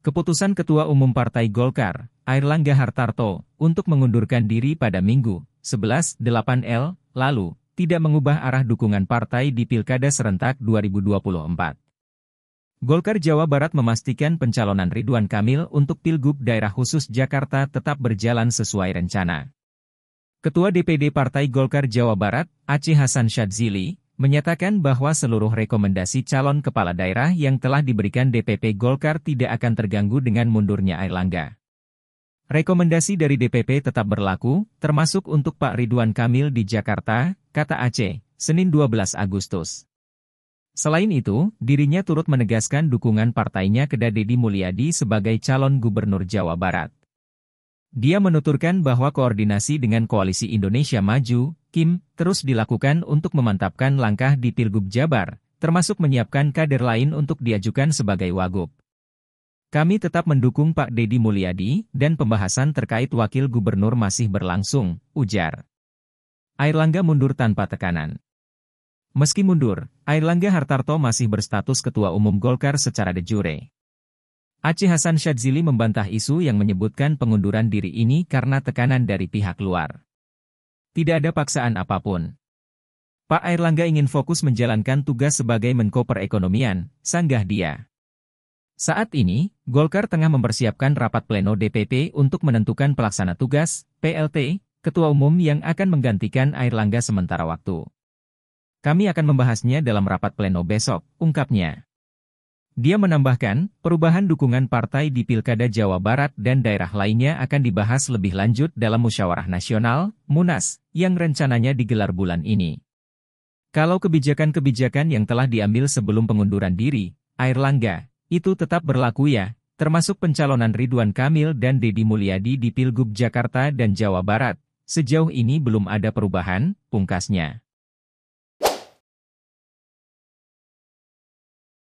Keputusan Ketua Umum Partai Golkar, Airlangga Hartarto, untuk mengundurkan diri pada Minggu, 11.8L, lalu, tidak mengubah arah dukungan partai di Pilkada Serentak 2024. Golkar Jawa Barat memastikan pencalonan Ridwan Kamil untuk Pilgub Daerah Khusus Jakarta tetap berjalan sesuai rencana. Ketua DPD Partai Golkar Jawa Barat, Aceh Hasan Syadzili, menyatakan bahwa seluruh rekomendasi calon kepala daerah yang telah diberikan DPP Golkar tidak akan terganggu dengan mundurnya Airlangga. Rekomendasi dari DPP tetap berlaku, termasuk untuk Pak Ridwan Kamil di Jakarta, kata Aceh, Senin 12 Agustus. Selain itu, dirinya turut menegaskan dukungan partainya ke Deddy Mulyadi sebagai calon gubernur Jawa Barat. Dia menuturkan bahwa koordinasi dengan Koalisi Indonesia Maju, Kim, terus dilakukan untuk memantapkan langkah di Pilgub Jabar, termasuk menyiapkan kader lain untuk diajukan sebagai wagub. Kami tetap mendukung Pak Dedi Mulyadi, dan pembahasan terkait wakil gubernur masih berlangsung, ujar. Airlangga mundur tanpa tekanan. Meski mundur, Airlangga Hartarto masih berstatus Ketua Umum Golkar secara de jure. Aceh Hasan Syadzili membantah isu yang menyebutkan pengunduran diri ini karena tekanan dari pihak luar. Tidak ada paksaan apa pun. Pak Airlangga ingin fokus menjalankan tugas sebagai Menko Perekonomian, sanggah dia. Saat ini, Golkar tengah mempersiapkan rapat pleno DPP untuk menentukan pelaksana tugas, PLT, Ketua Umum yang akan menggantikan Airlangga sementara waktu. Kami akan membahasnya dalam rapat pleno besok, ungkapnya. Dia menambahkan, perubahan dukungan partai di Pilkada Jawa Barat dan daerah lainnya akan dibahas lebih lanjut dalam musyawarah nasional, MUNAS, yang rencananya digelar bulan ini. Kalau kebijakan-kebijakan yang telah diambil sebelum pengunduran diri, Air Langga, itu tetap berlaku ya, termasuk pencalonan Ridwan Kamil dan Deddy Mulyadi di Pilgub Jakarta dan Jawa Barat. Sejauh ini belum ada perubahan, pungkasnya.